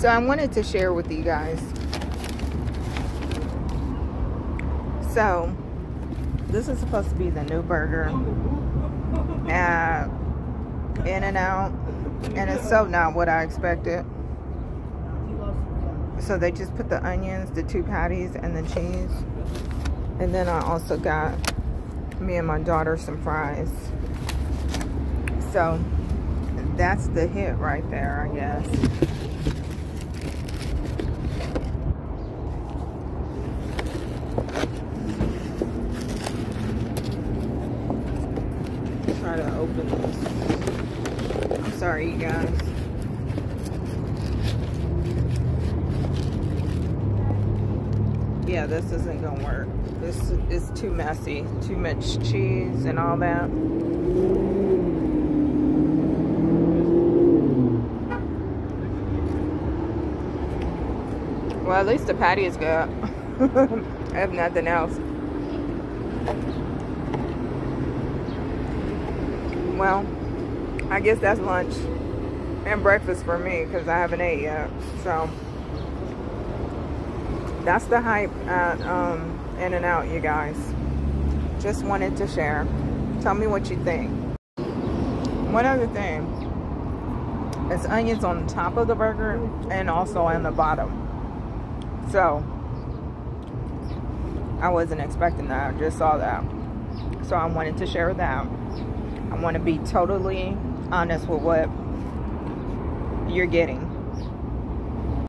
So I wanted to share with you guys. So this is supposed to be the new burger uh, at In-N-Out. And it's so not what I expected. So they just put the onions, the two patties, and the cheese. And then I also got me and my daughter some fries. So that's the hit right there, I guess. Try to open this. I'm sorry, you guys. Yeah, this isn't gonna work. This is too messy. Too much cheese and all that. Well, at least the patty is good. I have nothing else. Well, I guess that's lunch and breakfast for me because I haven't ate yet. So that's the hype at um, In-N-Out, you guys. Just wanted to share. Tell me what you think. One other thing. It's onions on the top of the burger and also on the bottom. So, I wasn't expecting that. I just saw that. So, I wanted to share that. I want to be totally honest with what you're getting.